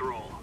Roll.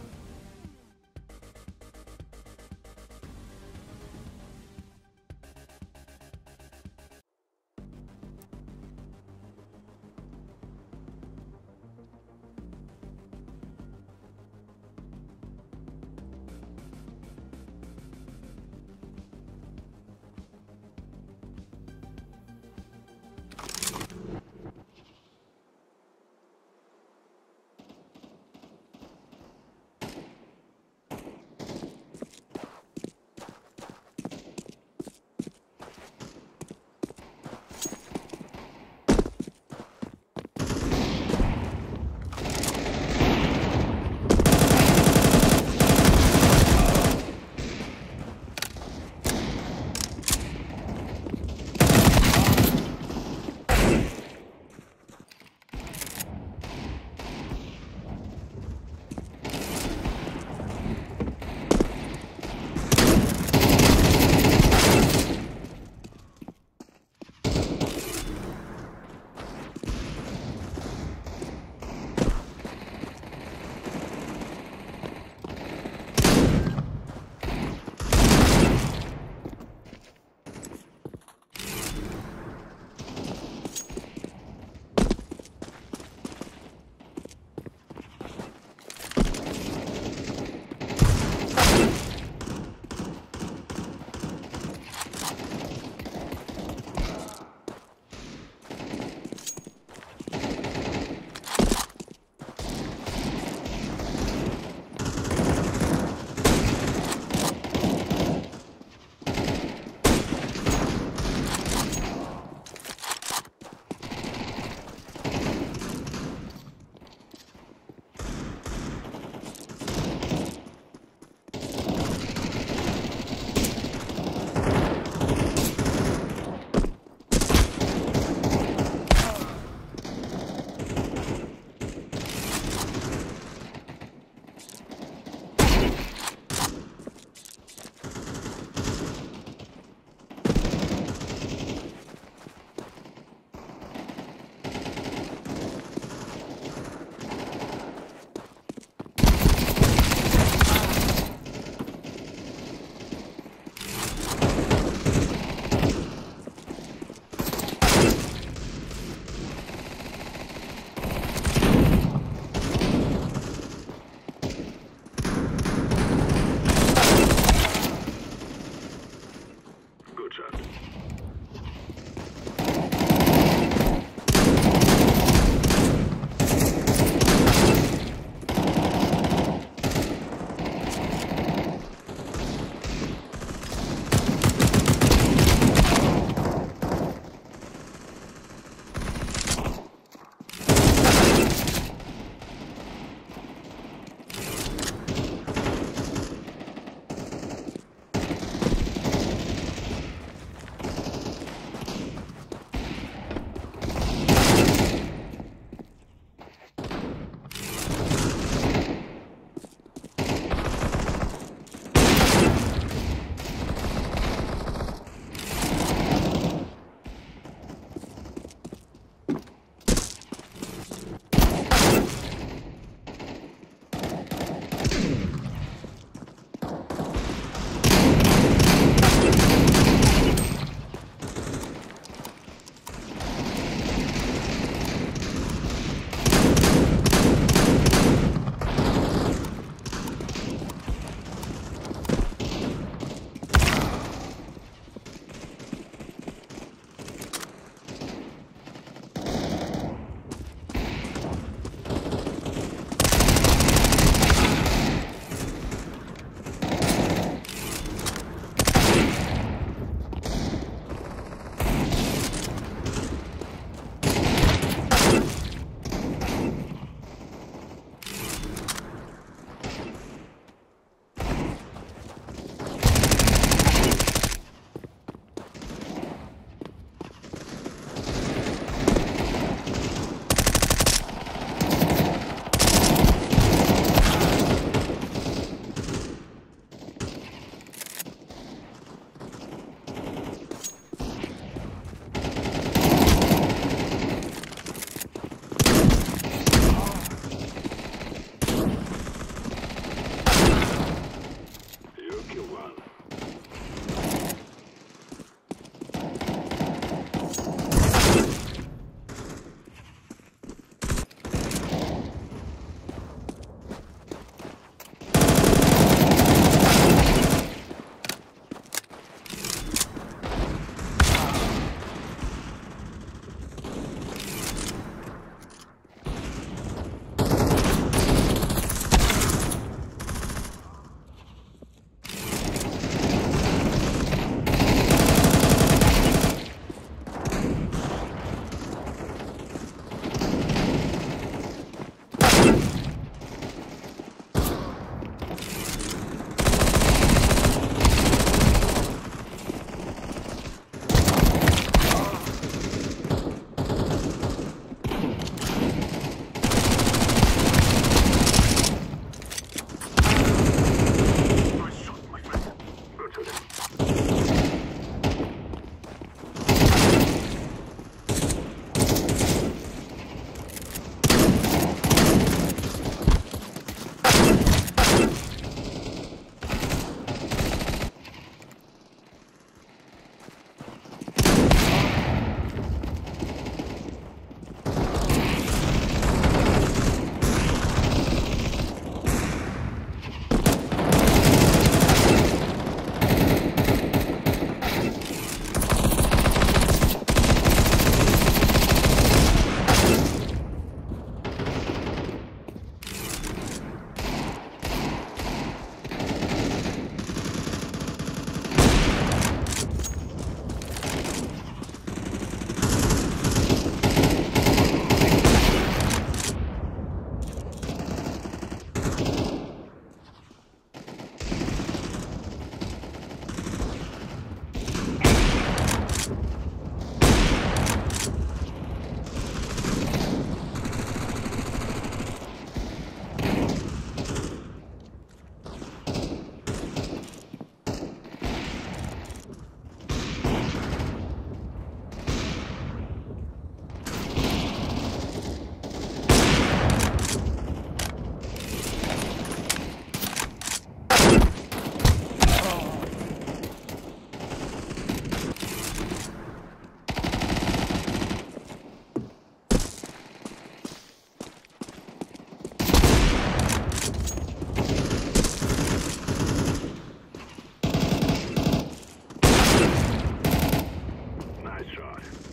Nice shot.